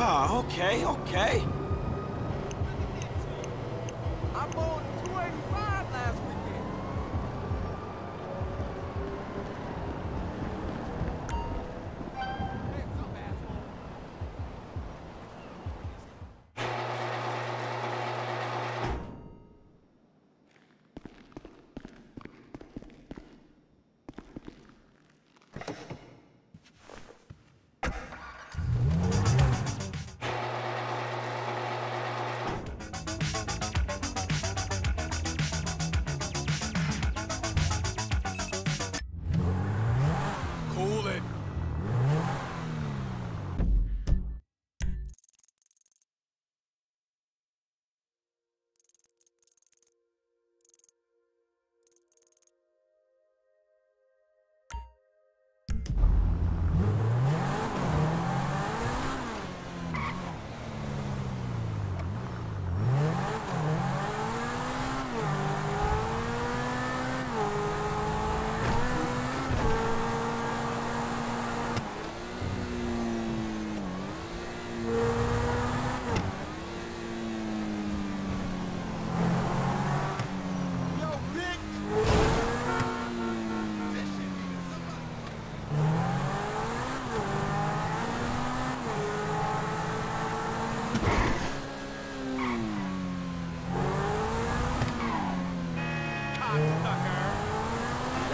Ah, okay, okay. I'm on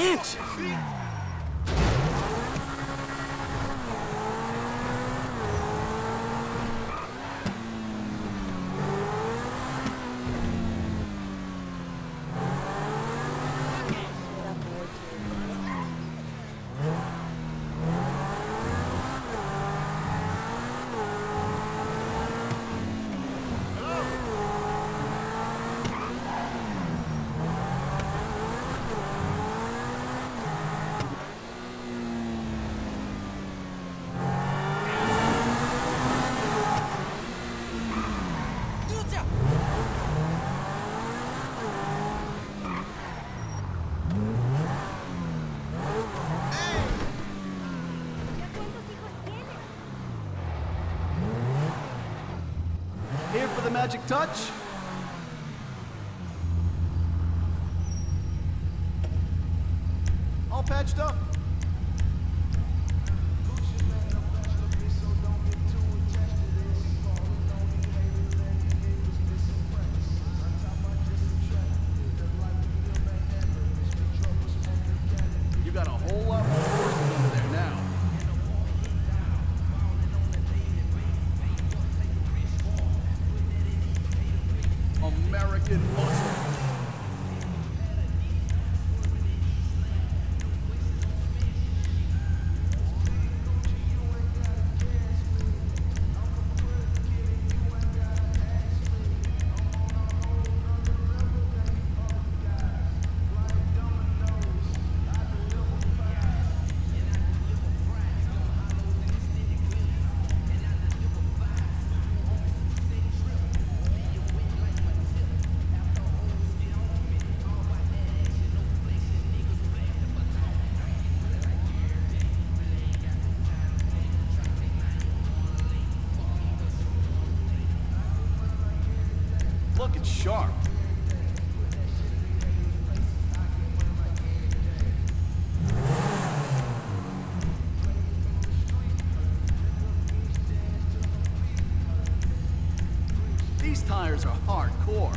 Thanks. the magic touch? American muscle. It's sharp. These tires are hardcore.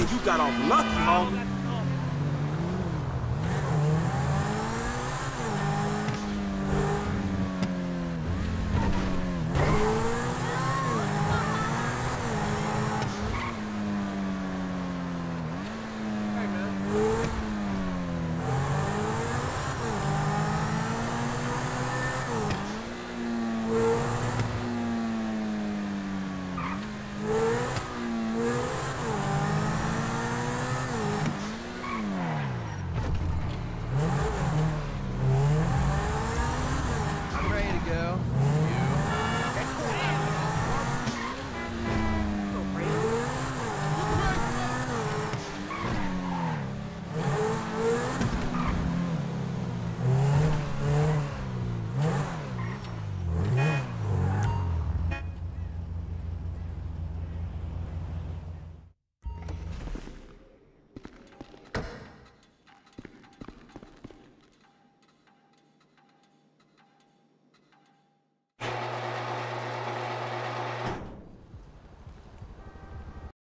You got off lucky, homie.